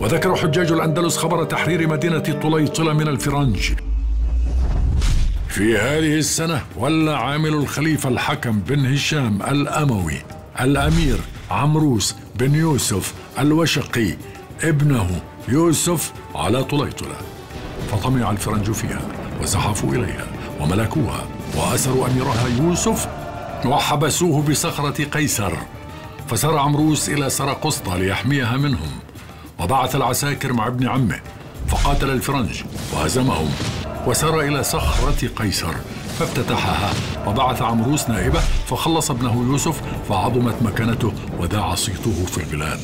وذكر حجاج الأندلس خبر تحرير مدينة طليطلة من الفرنج. في هذه السنة ولى عامل الخليفة الحكم بن هشام الأموي الأمير عمروس بن يوسف الوشقي ابنه يوسف على طليطلة. فطمع الفرنج فيها وزحفوا إليها وملكوها وأسروا أميرها يوسف وحبسوه بصخرة قيصر. فسار عمروس إلى سرقسطة ليحميها منهم. وبعث العساكر مع ابن عمه فقاتل الفرنج وهزمهم وسار إلى صخرة قيصر فافتتحها وبعث عمروس نائبه فخلص ابنه يوسف فعظمت مكانته وذاع صيته في البلاد.